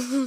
Yeah.